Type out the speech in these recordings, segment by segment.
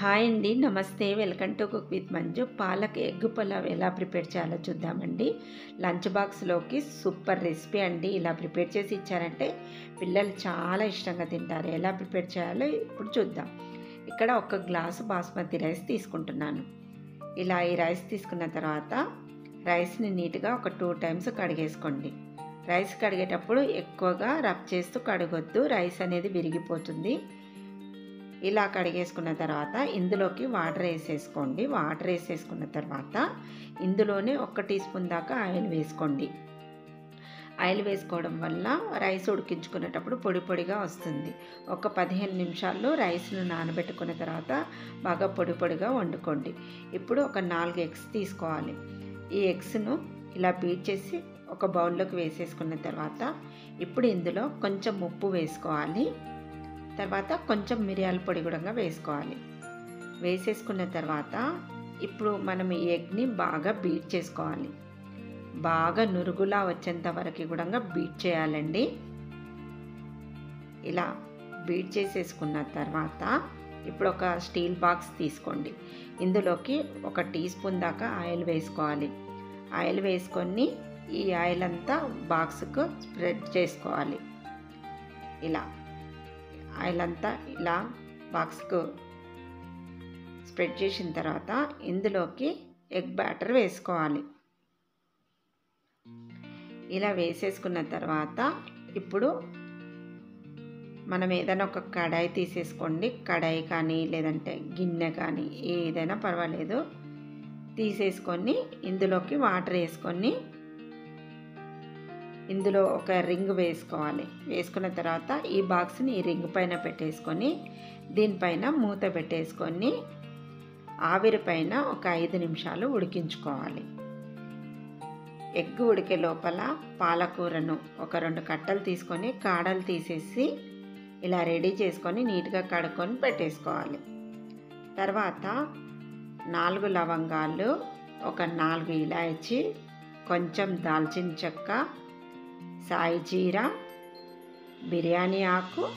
Hi అండి నమస్తే. Welcome to cook with Manju. Palak egg pulao ఎలా ప్రిపేర్ చేయాలో చూద్దామండి. లంచ్ బాక్స్లోకి సూపర్ రెసిపీ అండి. ఇలా ప్రిపేర్ చేసి ఇచ్చారంటే పిల్లలు చాలా ఇష్టంగా తింటారు. ఎలా ప్రిపేర్ చేయాలో ఇప్పుడు చూద్దాం. ఇక్కడ ఒక గ్లాసు బాస్మతి రైస్ తీసుకుంటున్నాను. ఇలా ఈ రైస్ తీసుకున్న తర్వాత రైస్ని నీట్గా ఒక టూ టైమ్స్ కడిగేసుకోండి. రైస్ కడిగేటప్పుడు ఎక్కువగా రబ్ చేస్తూ కడగొద్దు. రైస్ అనేది విరిగిపోతుంది. ఇలా కడిగేసుకున్న తర్వాత ఇందులోకి వాటర్ వేసేసుకోండి. వాటర్ వేసేసుకున్న తర్వాత ఇందులోనే ఒక టీ స్పూన్ దాకా ఆయిల్ వేసుకోండి. ఆయిల్ వేసుకోవడం వల్ల రైస్ ఉడికించుకునేటప్పుడు పొడి పొడిగా వస్తుంది. ఒక పదిహేను నిమిషాల్లో రైస్ను నానబెట్టుకున్న తర్వాత బాగా పొడి పొడిగా వండుకోండి. ఇప్పుడు ఒక నాలుగు ఎగ్స్ తీసుకోవాలి. ఈ ఎగ్స్ను ఇలా బీట్ చేసి ఒక బౌల్లోకి వేసేసుకున్న తర్వాత ఇప్పుడు ఇందులో కొంచెం ఉప్పు వేసుకోవాలి. తర్వాత కొంచెం మిరియాల పొడి కూడా వేసుకోవాలి. వేసేసుకున్న తర్వాత ఇప్పుడు మనం ఈ ఎగ్ని బాగా బీట్ చేసుకోవాలి. బాగా నురుగులా వచ్చేంత వరకు కూడా బీట్ చేయాలండి. ఇలా బీట్ చేసేసుకున్న తర్వాత ఇప్పుడు ఒక స్టీల్ బాక్స్ తీసుకోండి. ఇందులోకి ఒక టీ స్పూన్ దాకా ఆయిల్ వేసుకోవాలి. ఆయిల్ వేసుకొని ఈ ఆయిల్ అంతా బాక్స్కు స్ప్రెడ్ చేసుకోవాలి. ఇలా ఆయిల్ అంతా ఇలా బాక్స్కు స్ప్రెడ్ చేసిన తర్వాత ఇందులోకి ఎగ్ బ్యాటర్ వేసుకోవాలి. ఇలా వేసేసుకున్న తర్వాత ఇప్పుడు మనం ఏదైనా ఒక కడాయి తీసేసుకోండి. కడాయి కానీ లేదంటే గిన్నె కానీ ఏదైనా పర్వాలేదు. తీసేసుకొని ఇందులోకి వాటర్ వేసుకొని ఇందులో ఒక రింగ్ వేసుకోవాలి. వేసుకున్న తర్వాత ఈ బాక్స్ని ఈ రింగ్ పైన పెట్టేసుకొని దీనిపైన మూత పెట్టేసుకొని ఆవిరి పైన ఒక ఐదు నిమిషాలు ఉడికించుకోవాలి. ఎగ్ ఉడికే లోపల పాలకూరను ఒక రెండు కట్టలు తీసుకొని కాడలు తీసేసి ఇలా రెడీ చేసుకొని నీట్గా కడుక్కొని పెట్టేసుకోవాలి. తర్వాత నాలుగు లవంగాలు ఒక నాలుగు ఇలాచి కొంచెం దాల్చిన చెక్క సాయి జీరా బిర్యానీ ఆకు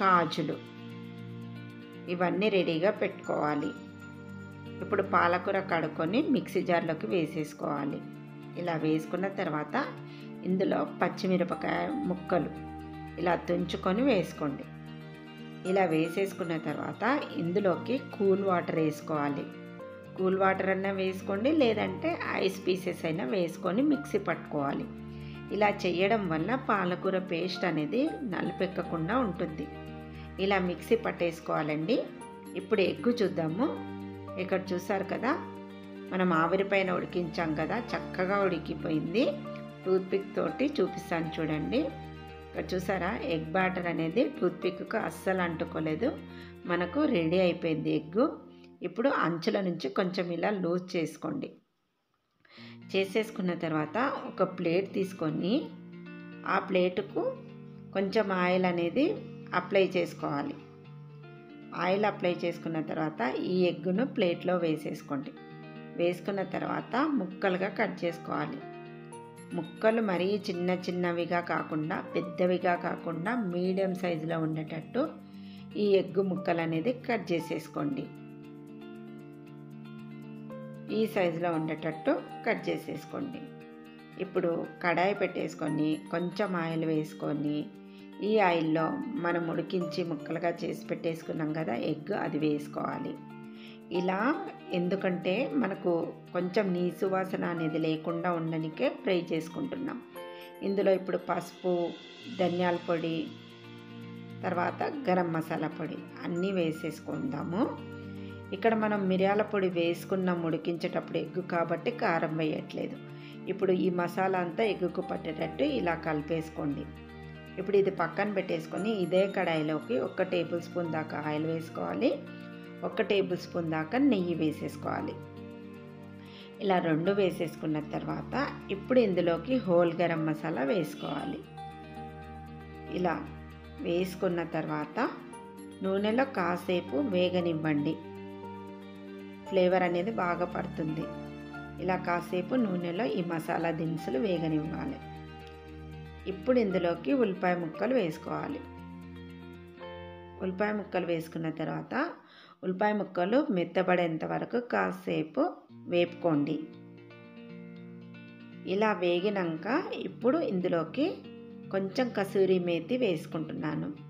కాజులు. ఇవన్నీ రెడీగా పెట్టుకోవాలి. ఇప్పుడు పాలకూర కడుక్కొని మిక్సీ జార్లోకి వేసేసుకోవాలి. ఇలా వేసుకున్న తర్వాత ఇందులో పచ్చిమిరపకాయ ముక్కలు ఇలా తుంచుకొని వేసుకోండి. ఇలా వేసేసుకున్న తర్వాత ఇందులోకి కూల్ వాటర్ వేసుకోవాలి. కూల్ వాటర్ అయినా వేసుకోండి లేదంటే ఐస్ పీసెస్ అయినా వేసుకొని మిక్సీ పట్టుకోవాలి. ఇలా చేయడం వల్ల పాలకూర పేస్ట్ అనేది నలిపెక్కకుండా ఉంటుంది. ఇలా మిక్సీ పట్టేసుకోవాలండి. ఇప్పుడు ఎగ్గు చూద్దాము. ఇక్కడ చూసారు కదా? మనం ఆవిరిపైన ఉడికించాం కదా? చక్కగా ఉడికిపోయింది. టూత్పిక్ తోటి చూపిస్తాను చూడండి. ఇక్కడ చూసారా? ఎగ్ బ్యాటర్ అనేది టూత్పిక్కు అస్సలు అంటుకోలేదు. మనకు రెడీ అయిపోయింది ఎగ్గు. ఇప్పుడు అంచుల నుంచి కొంచెం ఇలా లూజ్ చేసుకోండి. చేసేసుకున్న తర్వాత ఒక ప్లేట్ తీసుకొని ఆ ప్లేటుకు కొంచెం ఆయిల్ అనేది అప్లై చేసుకోవాలి. ఆయిల్ అప్లై చేసుకున్న తర్వాత ఈ ఎగ్గును ప్లేట్లో వేసేసుకోండి. వేసుకున్న తర్వాత ముక్కలుగా కట్ చేసుకోవాలి. ముక్కలు మరీ చిన్న చిన్నవిగా కాకుండా పెద్దవిగా కాకుండా మీడియం సైజులో ఉండేటట్టు ఈ ఎగ్గు ముక్కలు అనేది కట్ చేసేసుకోండి. ఈ సైజులో ఉండేటట్టు కట్ చేసేసుకోండి. ఇప్పుడు కడాయి పెట్టేసుకొని కొంచెం ఆయిల్ వేసుకొని ఈ ఆయిల్లో మనం ఉడికించి ముక్కలుగా చేసి పెట్టేసుకున్నాం కదా ఎగ్ అది వేసుకోవాలి. ఇలా ఎందుకంటే మనకు కొంచెం నీసు వాసన అనేది లేకుండా ఉండనికే ఫ్రై చేసుకుంటున్నాం. ఇందులో ఇప్పుడు పసుపు ధనియాల పొడి తర్వాత గరం మసాలా పొడి అన్నీ వేసేసుకుందాము. ఇక్కడ మనం మిరియాల పొడి వేసుకున్నాం ఉడికించేటప్పుడు ఎగ్గు కాబట్టి కారం వేయట్లేదు. ఇప్పుడు ఈ మసాలా అంతా ఎగ్గుకు పట్టేటట్టు ఇలా కలిపేసుకోండి. ఇప్పుడు ఇది పక్కన పెట్టేసుకొని ఇదే కడాయిలోకి ఒక టేబుల్ స్పూన్ దాకా ఆయిల్ వేసుకోవాలి. ఒక టేబుల్ స్పూన్ దాకా నెయ్యి వేసేసుకోవాలి. ఇలా రెండు వేసేసుకున్న తర్వాత ఇప్పుడు ఇందులోకి హోల్ గరం మసాలా వేసుకోవాలి. ఇలా వేసుకున్న తర్వాత నూనెలో కాసేపు వేగనివ్వండి. ఫ్లేవర్ అనేది బాగా పడుతుంది. ఇలా కాసేపు నూనెలో ఈ మసాలా దినుసులు వేగనివ్వాలి. ఇప్పుడు ఇందులోకి ఉల్లిపాయ ముక్కలు వేసుకోవాలి. ఉల్లిపాయ ముక్కలు వేసుకున్న తర్వాత ఉల్లిపాయ ముక్కలు మెత్తబడేంత వరకు కాసేపు వేపుకోండి. ఇలా వేగినాక ఇప్పుడు ఇందులోకి కొంచెం కసూరి మేతి వేసుకుంటున్నాను.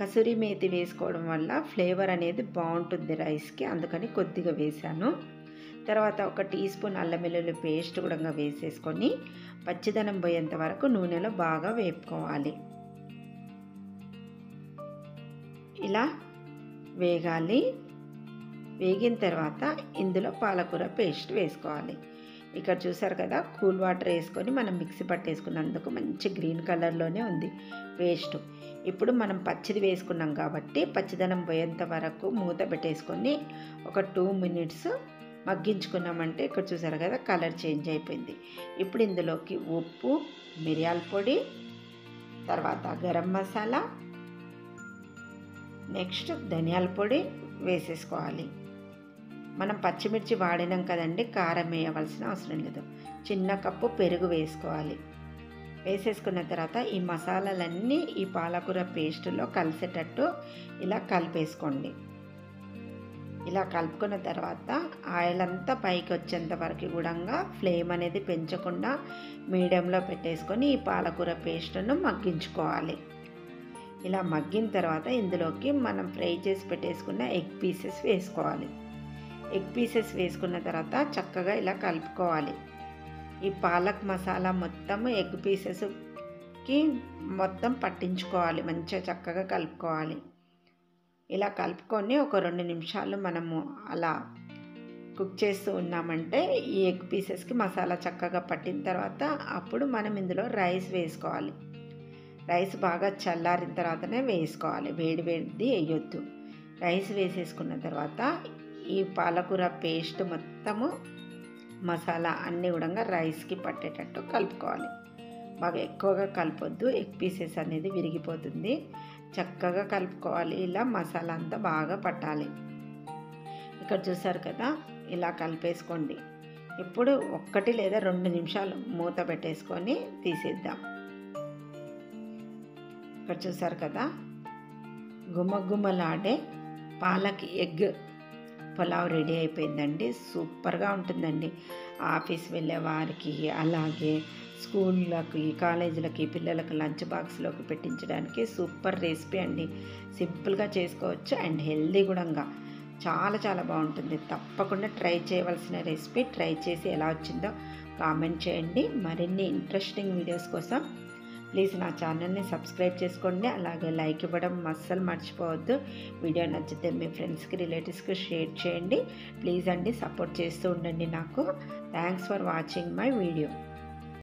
కసూరి మేతి వేసుకోవడం వల్ల ఫ్లేవర్ అనేది బాగుంటుంది రైస్కి. అందుకని కొద్దిగా వేసాను తర్వాత ఒక టీ స్పూన్ అల్లం వెల్లుల్లి పేస్ట్ కూడా వేసేసుకొని పచ్చిదనం పోయేంత వరకు నూనెలో బాగా వేపుకోవాలి. ఇలా వేగాలి. వేగిన తర్వాత ఇందులో పాలకూర పేస్ట్ వేసుకోవాలి. ఇక్కడ చూసారు కదా కూల్ వాటర్ వేసుకొని మనం మిక్సీ పట్టేసుకున్నందుకు మంచి గ్రీన్ కలర్లోనే ఉంది పేస్ట్ ఇప్పుడు మనం పచ్చిది వేసుకున్నాం కాబట్టి పచ్చిదనం పోయేంత వరకు మూత పెట్టేసుకొని ఒక టూ మినిట్స్ మగ్గించుకున్నామంటే ఇక్కడ చూసారు కదా కలర్ చేంజ్ అయిపోయింది. ఇప్పుడు ఇందులోకి ఉప్పు మిరియాల పొడి తర్వాత గరం మసాలా నెక్స్ట్ ధనియాల పొడి వేసేసుకోవాలి. మనం పచ్చిమిర్చి వాడినాం కదండి కారం వేయవలసిన అవసరం లేదు. చిన్న కప్పు పెరుగు వేసుకోవాలి. వేసేసుకున్న తర్వాత ఈ మసాలాలన్నీ ఈ పాలకూర పేస్ట్లో కలిసేటట్టు ఇలా కలిపేసుకోండి. ఇలా కలుపుకున్న తర్వాత ఆయిల్ అంతా పైకి వచ్చేంత వరకు కూడా ఫ్లేమ్ అనేది పెంచకుండా మీడియంలో పెట్టేసుకొని ఈ పాలకూర పేస్ట్ను మగ్గించుకోవాలి. ఇలా మగ్గిన తర్వాత ఇందులోకి మనం ఫ్రై చేసి పెట్టేసుకున్న ఎగ్ పీసెస్ వేసుకోవాలి. ఎగ్ పీసెస్ వేసుకున్న తర్వాత చక్కగా ఇలా కలుపుకోవాలి. ఈ పాలక్ మసాలా మొత్తం ఎగ్ పీసెస్కి మొత్తం పట్టించుకోవాలి. మంచిగా చక్కగా కలుపుకోవాలి. ఇలా కలుపుకొని ఒక రెండు నిమిషాలు మనము అలా కుక్ చేస్తూ ఉన్నామంటే ఈ ఎగ్ పీసెస్కి మసాలా చక్కగా పట్టిన తర్వాత అప్పుడు మనం ఇందులో రైస్ వేసుకోవాలి. రైస్ బాగా చల్లారిన తర్వాతనే వేసుకోవాలి. వేడి వేడిది వేయొద్దు. రైస్ వేసేసుకున్న తర్వాత ఈ పాలకూర పేస్ట్ మొత్తము మసాలా అన్నీ కూడా రైస్కి పట్టేటట్టు కలుపుకోవాలి. బాగా ఎక్కువగా కలపొద్దు ఎగ్ పీసెస్ అనేది విరిగిపోతుంది. చక్కగా కలుపుకోవాలి. ఇలా మసాలా అంతా బాగా పట్టాలి. ఇక్కడ చూసారు కదా ఇలా కలిపేసుకోండి. ఇప్పుడు ఒక్కటి లేదా రెండు నిమిషాలు మూత పెట్టేసుకొని తీసేద్దాం. ఇక్కడ చూసారు కదా గుమ్మగుమ్మలాడే పాలక్ ఎగ్. పులావ్ రెడీ అయిపోయిందండి. సూపర్గా ఉంటుందండి. ఆఫీస్ వెళ్ళే వారికి అలాగే స్కూళ్ళకి కాలేజీలకి పిల్లలకి లంచ్ బాక్స్లోకి పెట్టించడానికి సూపర్ రెసిపీ అండి. సింపుల్గా చేసుకోవచ్చు అండ్ హెల్దీ కూడా చాలా చాలా బాగుంటుంది. తప్పకుండా ట్రై చేయవలసిన రెసిపీ ట్రై చేసి ఎలా వచ్చిందో కామెంట్ చేయండి. మరిన్ని ఇంట్రెస్టింగ్ వీడియోస్ కోసం ప్లీజ్ నా ఛానల్ని సబ్స్క్రైబ్ చేసుకోండి. అలాగే లైక్ ఇవ్వడం అస్సలు మర్చిపోవద్దు. వీడియో నచ్చితే మీ ఫ్రెండ్స్కి రిలేటివ్స్కి షేర్ చేయండి. ప్లీజ్ అండి సపోర్ట్ చేస్తూ ఉండండి నాకు. Thanks for watching my video.